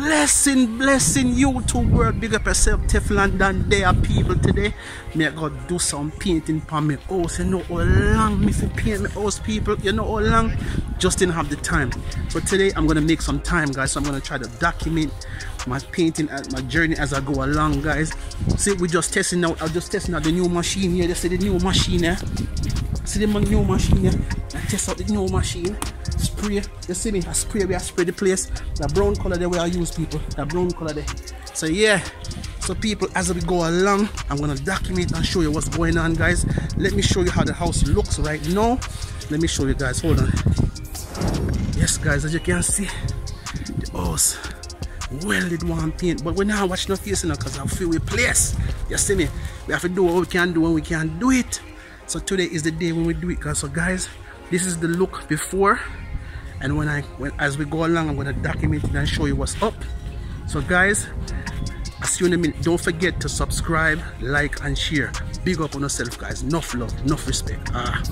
Blessing, blessing YouTube world. Big up yourself, Teflon Don. There are people today. Me I go do some painting for me house. You know how long me for paint my house, people. You know how long? Just didn't have the time. But today I'm gonna make some time, guys. So I'm gonna try to document my painting, my journey as I go along, guys. See, we just testing out. I'm just testing out the new machine here. This is the new machine here. See the new machine eh? here. Eh? I test out the new machine spray. You see me? I spray where I spray the place. The brown color there where I use people. The brown color there. So yeah. So people, as we go along, I'm gonna document and show you what's going on, guys. Let me show you how the house looks right now. Let me show you guys. Hold on. Yes, guys, as you can see, the house well welded one paint. But we're not watching no face now because I feel we place. You see me? We have to do what we can do when we can do it. So today is the day when we do it, guys. So guys, this is the look before and when I when as we go along I'm gonna document it and show you what's up. So guys see you in a minute don't forget to subscribe like and share. Big up on yourself guys. Enough love enough respect. Ah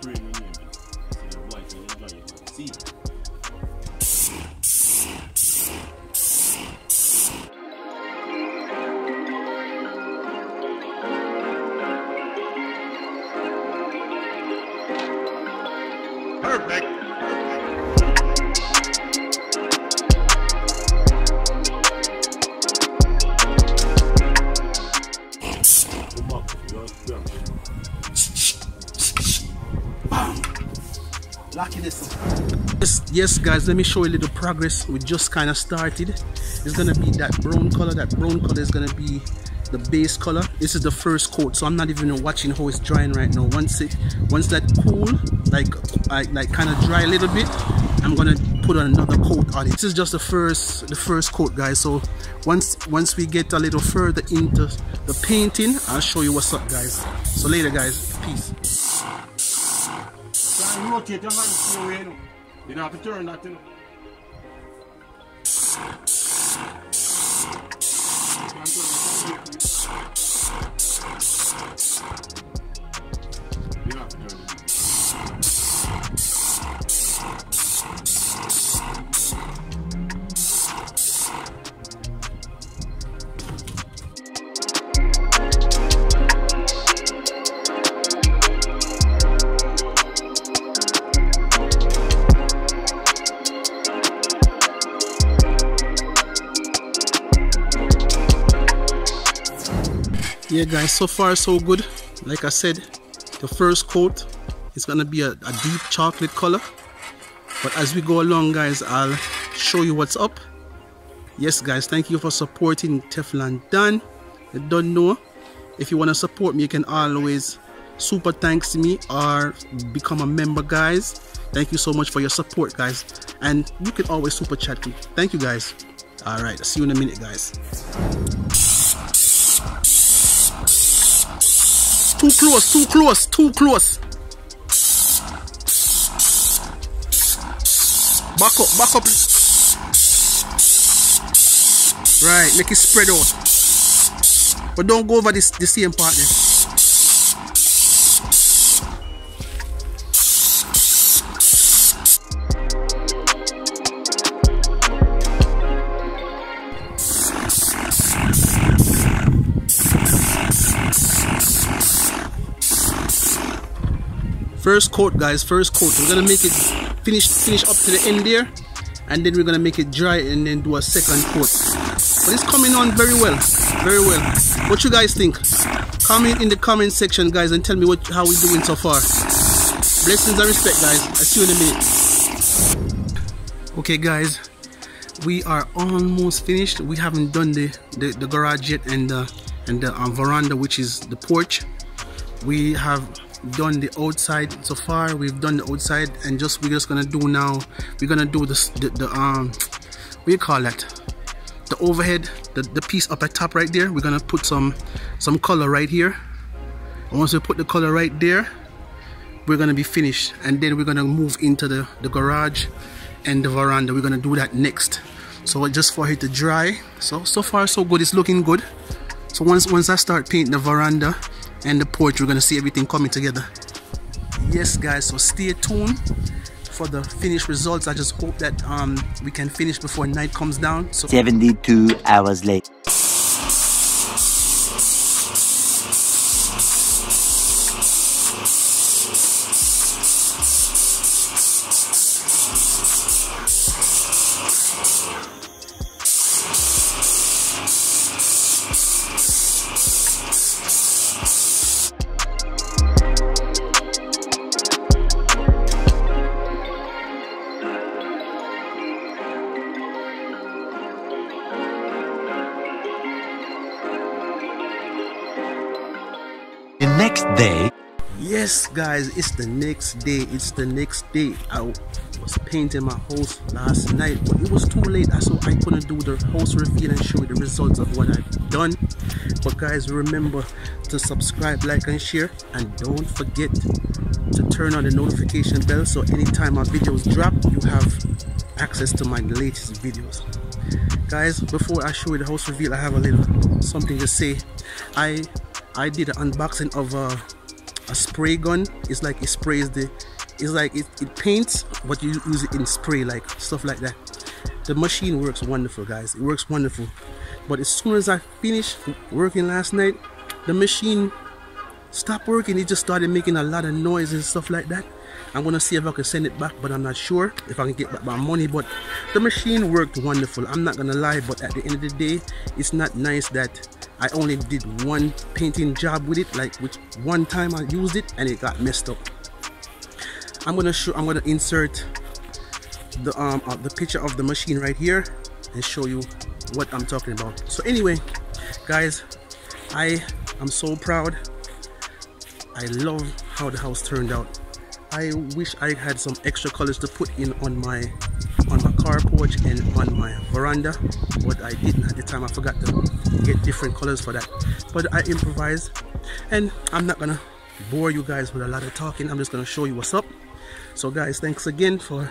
bring when in. So your wife ain't enjoy your seed. Yes, yes guys let me show you a little progress we just kind of started. It's gonna be that brown color that brown color is gonna be the base color. This is the first coat so i'm not even watching how it's drying right now. Once it once that cool like like, like kind of dry a little bit i'm gonna put on another coat on it. This is just the first the first coat guys so once once we get a little further into the painting i'll show you what's up guys. So later guys peace rotate your hands your way, you know. You don't have to turn that, you know. You yeah guys so far so good. Like I said the first coat is gonna be a, a deep chocolate color. But as we go along guys I'll show you what's up. Yes guys thank you for supporting Teflon Don. You don't know if you want to support me you can always super thanks me or become a member guys. Thank you so much for your support guys. And you can always super chat me. Thank you guys. All right see you in a minute guys Too close, too close, too close. Back up, back up. Right, make it spread out. But don't go over this the same part there. First coat guys first coat. We're gonna make it finish finish up to the end there and then we're gonna make it dry and then do a second coat. But it's coming on very well very well. What you guys think? Comment in the comment section guys and tell me what how we're doing so far. Blessings and respect guys. I see you in a minute. Okay guys we are almost finished. We haven't done the the, the garage yet and the and the um, veranda which is the porch. We have done the outside. So far we've done the outside and just we're just gonna do now we're gonna do this the, the um what you call that? The overhead the, the piece up at top right there we're gonna put some some color right here. And once we put the color right there we're gonna be finished. And then we're gonna move into the the garage and the veranda. We're gonna do that next. So just for it to dry. So so far so good. It's looking good. So once once I start painting the veranda and the porch we're gonna see everything coming together. Yes guys so stay tuned for the finished results. I just hope that um we can finish before night comes down so. 72 hours later next day, yes guys it's the next day. It's the next day. I was painting my house last night but it was too late. So i couldn't do the house reveal and show you the results of what i've done. But guys remember to subscribe like and share. And don't forget to turn on the notification bell so anytime my videos drop you have access to my latest videos. Guys before i show you the house reveal i have a little something to say. I i did an unboxing of a a spray gun. It's like it sprays the it's like it, it paints but you use it in spray like stuff like that. The machine works wonderful guys. It works wonderful. But as soon as i finished working last night the machine stopped working. It just started making a lot of noise and stuff like that i'm gonna see if i can send it back but i'm not sure if i can get back my money but the machine worked wonderful. I'm not gonna lie but at the end of the day it's not nice that I only did one painting job with it like which one time I used it and it got messed up. I'm gonna show I'm gonna insert the um uh, the picture of the machine right here and show you what I'm talking about. So anyway guys I am so proud. I love how the house turned out I wish I had some extra colors to put in on my on my car porch and on my veranda. But I didn't at the time. I forgot to get different colors for that. But I improvised and I'm not gonna bore you guys with a lot of talking. I'm just gonna show you what's up. So guys thanks again for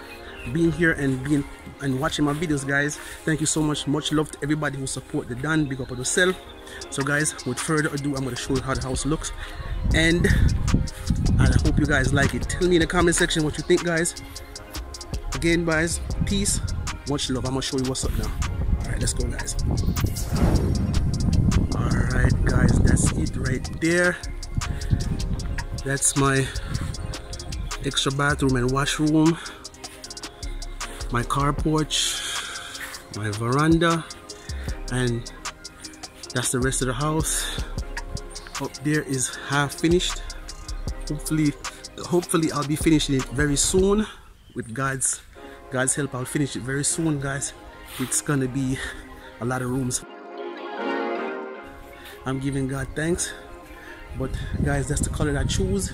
being here and being and watching my videos guys. Thank you so much. Much love to everybody who support the Don big up on yourself. So guys with further ado I'm going to show you how the house looks. And I hope you guys like it. Tell me in the comment section what you think guys. Again guys peace. Much love. I'm gonna show you what's up now. All right let's go guys. All right guys that's it right there. That's my extra bathroom and washroom my car porch my veranda and that's the rest of the house. Up there is half finished. Hopefully hopefully I'll be finishing it very soon. With God's God's help I'll finish it very soon guys. It's gonna be a lot of rooms. I'm giving God thanks. But guys that's the color I choose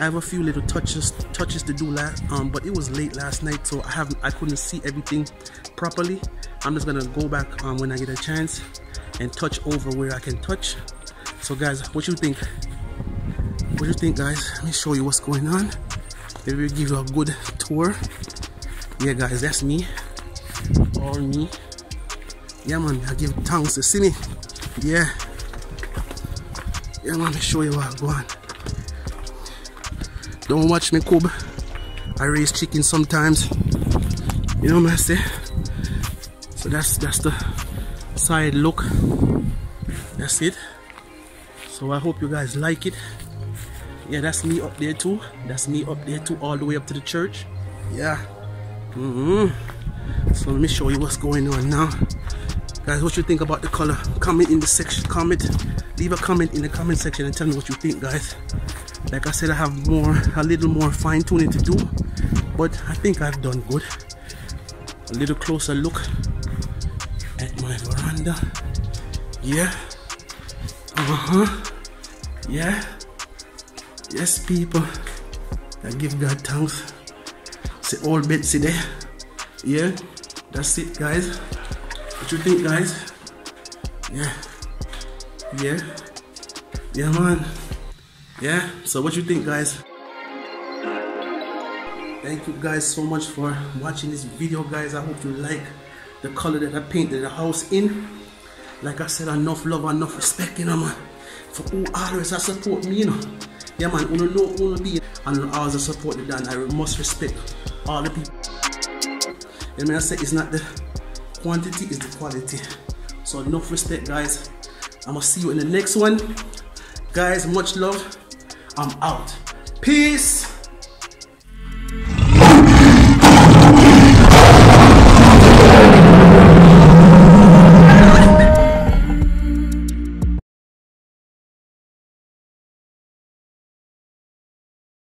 I have a few little touches touches to do last um but it was late last night so I haven't I couldn't see everything properly. I'm just gonna go back um, when I get a chance and touch over where I can touch. So guys what you think? What you think guys? Let me show you what's going on. Maybe we'll give you a good tour. Yeah guys that's me. All me. Yeah man I give thanks to see me yeah. Yeah man let me show you what go on don't watch me cub I raise chicken sometimes. You know what I say? So that's that's the side look. That's it. So I hope you guys like it. Yeah that's me up there too. That's me up there too all the way up to the church. Yeah. Mm -hmm. so let me show you what's going on now. Guys what you think about the color? Comment in the section comment. Leave a comment in the comment section and tell me what you think guys like I said I have more a little more fine tuning to do but I think I've done good. A little closer look at my veranda. Yeah. Uh-huh. Yeah. Yes people. I give God thanks. See old Betsy there. Yeah. That's it guys. What you think, guys? Yeah. Yeah. Yeah, man. Yeah. So what you think, guys? Thank you guys so much for watching this video, guys. I hope you like the color that I painted the house in. Like I said, enough love, enough respect, you know, man. For who always I support me, you know. Yeah, man. Uno know, uno be, and always support the Don. I must respect all the people. You know, I say it's not the quantity, it's the quality. So enough respect, guys. I'ma see you in the next one. Guys, much love. I'm out. Peace.